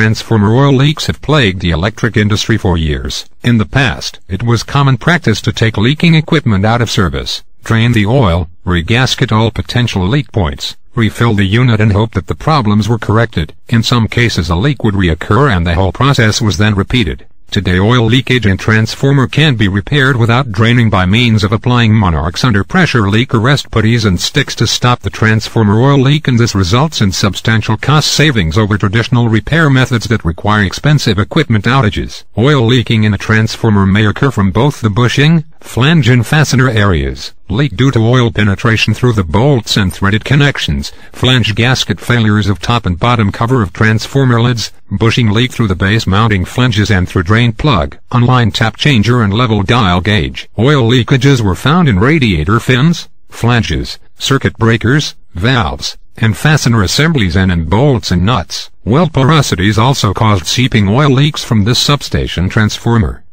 transformer oil leaks have plagued the electric industry for years. In the past, it was common practice to take leaking equipment out of service, drain the oil, regasket all potential leak points, refill the unit and hope that the problems were corrected. In some cases a leak would reoccur and the whole process was then repeated. Today oil leakage in transformer can be repaired without draining by means of applying Monarch's under pressure leak arrest putties and sticks to stop the transformer oil leak and this results in substantial cost savings over traditional repair methods that require expensive equipment outages. Oil leaking in a transformer may occur from both the bushing, flange and fastener areas leak due to oil penetration through the bolts and threaded connections, flange gasket failures of top and bottom cover of transformer lids, bushing leak through the base mounting flanges and through drain plug, online tap changer and level dial gauge. Oil leakages were found in radiator fins, flanges, circuit breakers, valves, and fastener assemblies and in bolts and nuts. Weld porosities also caused seeping oil leaks from this substation transformer.